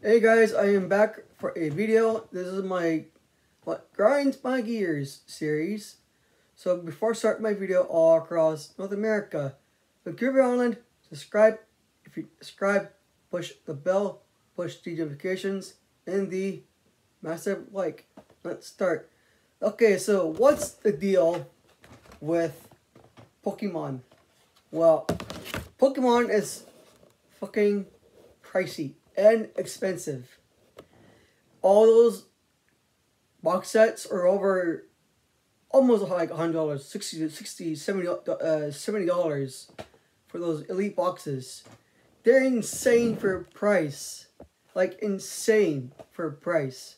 Hey guys, I am back for a video. This is my what grinds my gears series. So before I start my video all across North America, Vancouver Island, subscribe. If you subscribe, push the bell, push the notifications, and the massive like. Let's start. Okay, so what's the deal with Pokemon? Well, Pokemon is fucking pricey and expensive. All those box sets are over almost like $100, 60 60 70 uh, 70 dollars for those elite boxes. They're insane for price. Like insane for price.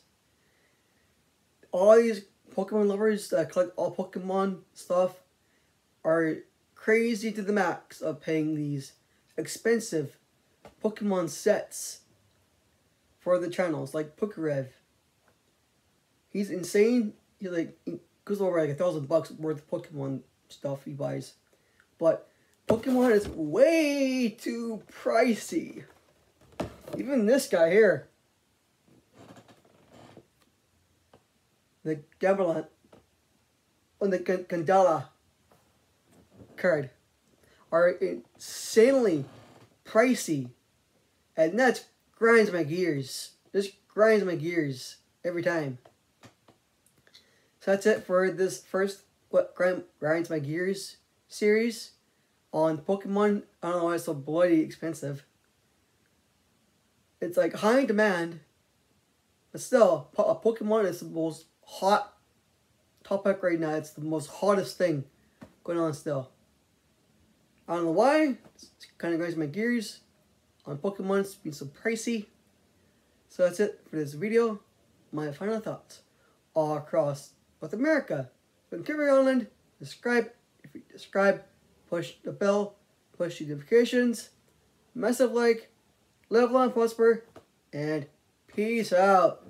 All these Pokemon lovers that collect all Pokemon stuff are crazy to the max of paying these expensive Pokemon sets for the channels, like PokeRev. He's insane. He like goes over like a thousand bucks worth of Pokemon stuff he buys. But Pokemon is way too pricey. Even this guy here. The Gamelan. On oh, the Kandala card are insanely pricey. And that grinds my gears. Just grinds my gears every time. So that's it for this first what grind, grinds my gears series on Pokemon. I don't know why it's so bloody expensive. It's like high demand, but still, Pokemon is the most hot topic right now. It's the most hottest thing going on still. I don't know why. It's kind of grinds my gears on Pokemon. It's been so pricey. So that's it for this video. My final thoughts all across North America. Vancouver Island, subscribe. If you subscribe, push the bell, push the notifications, massive like, live long, prosper, and peace out.